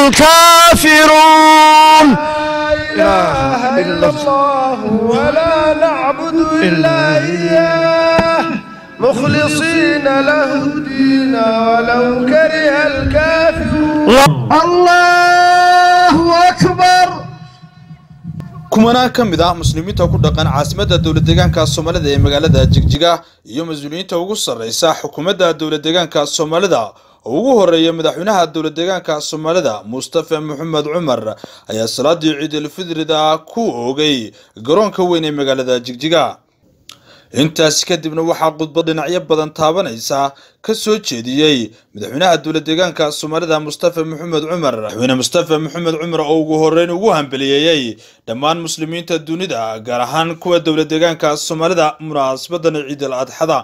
الكافرون لا إله إلا الله ولا نعبد إلا إياه مخلصين له الدين ولو كره الكافرون الله أكبر kumanaan ka mid ah muslimiinta ku dhaqan caasimadda dowlad deegaanka soomaalida ee magaalada jigjiga iyo mas-uuliyiinta ugu sarreysa xukuumadda dowlad deegaanka soomaalida ugu horreeya madaxweynaha dowlad deegaanka soomaalida mustafa maxamed cumar ayaa salaadii ciidulfidrida ku oogay garoonka weyn ee magaalada jigjiga. Intaasi kadibna waxaa khudbad dhinacyo badan taabanaysa ka soo jeediyey madaxweynaha dowlad deegaanka soomaalida mustafa maxamed cumar. Madaxweyne mustafa maxamed cumar oo ugu horeyn ugu hambeliyeeyey dhammaan muslimiinta dunida gaar ahaan kuwa dowlad deegaanka soomaalida munaasabadan ciidal adxada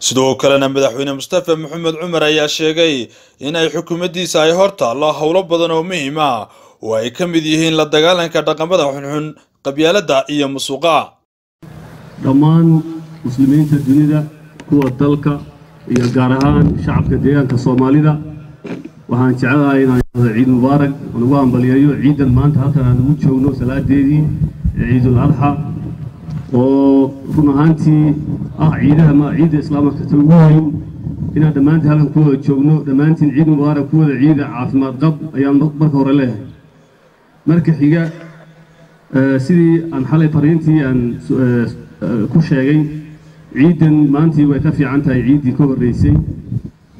sidoo kalena madaxweyne mustafa maxamed cumar ayaa sheegay in ay xukuumaddiisa ay hor taallo howlo badan oo muhiim ah oo ay ka mid yihiin la dagaalanka dhaqamada xunxun qabyaaladda iyo musuqa dhammaan muslimiinta dunida kuwa dalka iyo gaar ahaan shacabka deegaanka soomaalida waxaan jecelahay inaan idhahdo ciid mubaarak oo nagu hambaliyeeyo ciidan maanta halkan aan ugu joogno salaadeedii ee ciidul adxa oo run ahaantii ah ciidaha ma ciidda islaamka ta ugu weyn. Inaan dhammaantiin halkan ku wada joogno dhammaantiin ciid mubaarak ku wada ciida caafimaad qab ayaan marka hore leeyahay. Marka xiga sidii aan xalay fariintii aan ku sheegay ciidan maantii way ka fiican tahay ciiddii ka horreysay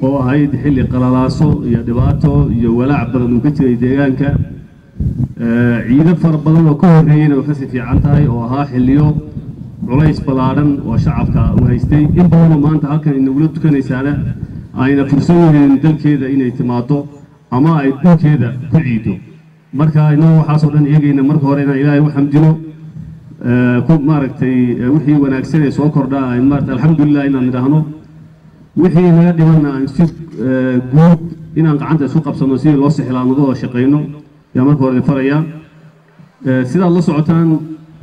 oo ahayd xilli qalalaaso iyo dhibaato iyo walaac badan uu ka jiray deegaanka. Ciido fara badan oo ka horreeyeyna way ka sii fiican tahay oo ahaa xilliyo culays ballaadhan oo shacabka uu haystay. In badanoo maanta halkan inagula tukanaysaana ayna fursad weheen dalkeeda inay timaado ama ay dhulkeeda ku ciido. Marka inagoo waxaasoo dhan eegayna marka hore inaan ilaahay u xamdino ku maaragtay wixii wanaagsan ee soo kordha maarata alxamdulilah inaan idhaahno wixii naga dhimanna aan si guud inaan gacanta isu qabsano sidii loo sixilaamado oo shaqayno yaa marka hore farayaa sidaad la socotaan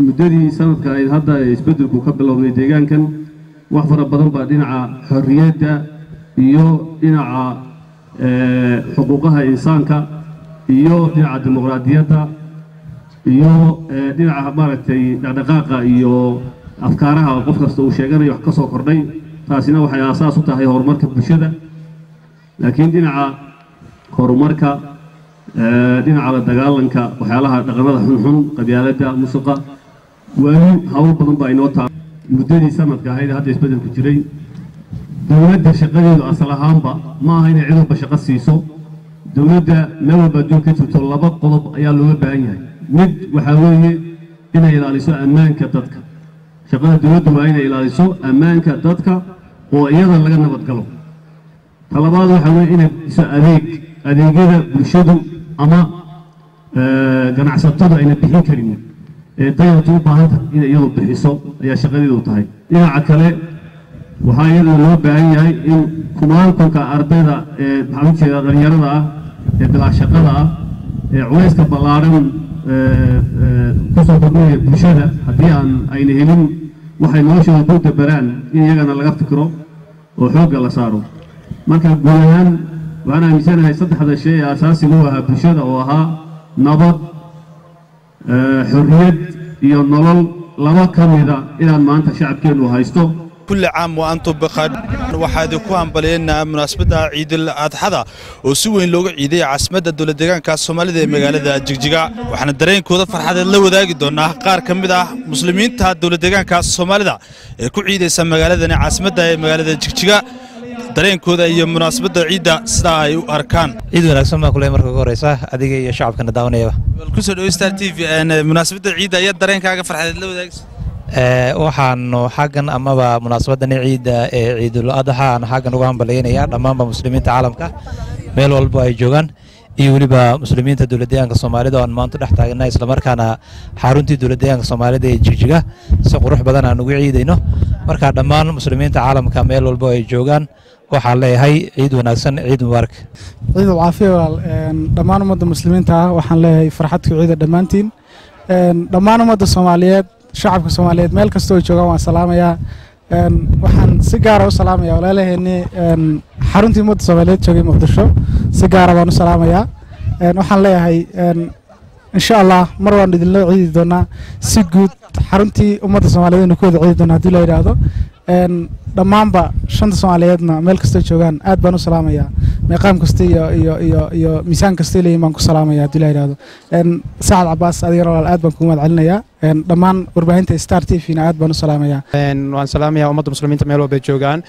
muddadii sanadka ay hadda isbeddelku ka bilowday deegaankan wax fara badan baa dhinaca xorriyadda iyo dhinaca xuquuqaha insaanka iyo dhinaca dimuqraadiyadda iyo dhinaca maaragtay dhaqdhaqaaqa iyo afkaaraha qof kasta uu sheeganayo wax ka soo kordhay. Taasina waxay aasaas u tahay horumarka bulshada. Laakiin dhinaca horumarka dhinaca la dagaalanka waxyaalaha dhaqamada xunxun qabyaaladda musuqa weli hawl badan baa inoo taa muddadii sanadka ahayd hadda isbeddelku jiray. Dowladda shaqadeedu asal ahaanba ma aha inay cid walba shaqo siiso. Dowladda meel walba adduun ka jirto laba qodob ayaa looga baahan yahay. Mid waxaa weeye inay ilaaliso ammaanka dadka. Shaqada dowladdu waa inay ilaaliso ammaanka dadka oo iyada laga nabadgalo talabaad waxaa weeye inay bixiso adeeg adeegyada bulshadu ama ganacsatadu ayna bixin karin dayartu u baahanta inay iyadu bixiso ayaa shaqadeedu tahay. Dhinaca kale waxaa iyadana loo baahan yahay in kumaankunka ardayda ee maxaan u jeedaa dhalinyarada ah ee bilaashaqada ah ee culayska ballaadhan ku soo kordhinaya bulshada haddii aan ayna helin waxay noloshooda ku dabaraan in iyagana laga fikiro oo xoogga la saaro. Marka guud ahaan waxaan aaminsanahay saddexda shay ee asaasiga u ahaa bulshada oo ahaa nabad xorriyad iyo nolol laba ka mida inaan maanta shacabkeennu haysto كل عام وأنتم بخير waxaa idinku hambalyeynaa munaasabadda ciidul adxada oo si weyn looga ciiday caasimadda dowlad deegaanka soomaalida ee magaalada jigjiga waxaana dareenkooda farxadeed la wadaagi doonaa qaar ka mid ah muslimiinta dowlad deegaanka soomaalida ee ku ciidaysa magaaladani caasimadda ee magaalada jigjiga dareenkooda iyo munaasabadda ciidda sidaa ay u arkaan. Ciid wanaagsan baan kuley marka ugu horeysa adiga iyo shacabkana daawanayaba ku soo dhawo star t v munaasabadda ciidda ayaa dareenkaaga farxadeed la wadaagaysa waxaanu xaggan amaba munaasabadani ciidda ee ciidul adxa aan xaggan uga hambalyaynaya dhammaanba muslimiinta caalamka. Meel walbo ay joogaan iyo weliba muslimiinta dowladdeegaanka soomaalida oo aan maanta dhex taagana islamarkaana xaruntii dowladdeegaanka soomaalida ee jigjiga si qurux badan aan ugu ciidayno. Marka dhammaan muslimiinta caalamka meel walbo ay joogaan waxaan leeyahay ciid wanaagsan ciid mubaarak ciid caafiya walaal dhammaan ummadda muslimiinta ah waxaan leeyahay farxadku ciida dhammaantiin. Dhammaan ummadda soomaaliyeed shacabka soomaaliyeed meel kastoo joogaan waan salaamayaa waxaan si gaara u salaamaya walaalaheenii een, xaruntii ummadda soomaaliyeed joogay muqdisho si gaara baan u salaamayaa waxaan leeyahay insha allah mar waan idinla ciidi doonaa si guud xaruntii ummadda soomaaliyeed inu ku wada ciidi doonaa haddii la yidhaahdo dhammaanba shanta soomaaliyeedna meel kastoo joogaan aad baan u salaamayaa. Meeqaam kasta iyo iyo iyo iyo miisaan kasta leeyihiin baan ku salaamaya haddii la yidhaahdo. Een, sacad cabaas adigana walaal aad baan kugu mahad celinayaa dhammaan warbaahinta star t v na aad baan u salaamayaa. Waan salaamayaa ummadda muslimiinta meel walbay joogaan.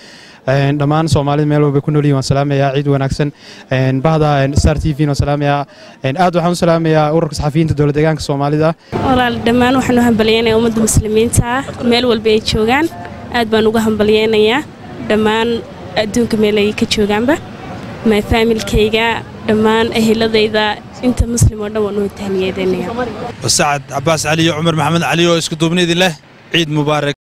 Dhammaan soomaalida meel walbay ku nool yihiin waan salaamayaa ciid wanaagsan. Bahda star t v waan salaamayaa. Aad waxaan u salaamayaa ururka saxafiyiinta dowlad deegaanka soomaalida. Walaal dhammaan waxaan u hambalyeynaya ummadda muslimiinta meel walba ay joogaan aad baan uga hambalyeynayaa dhammaan adduunka meel ay ka joogaanba. My faamilkayga dhammaan eheladayda inta muslim oo dhan waan u tahniyeedanaya sacad cabaas cali iyo cumar maxamed cali oo isku duubnidin leh. Ciid mubaarak